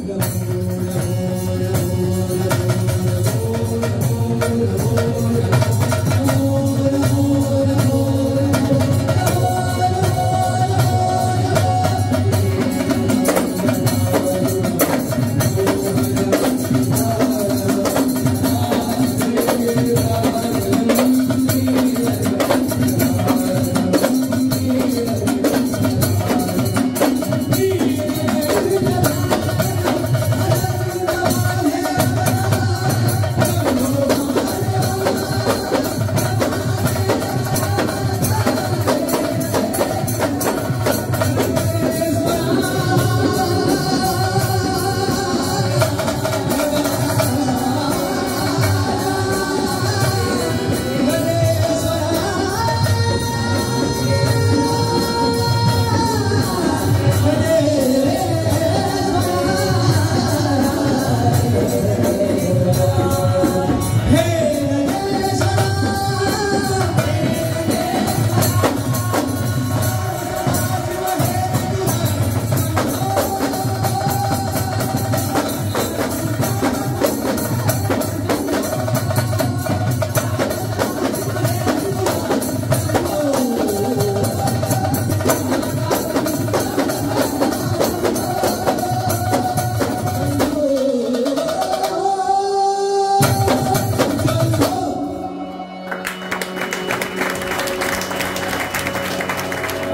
Venga.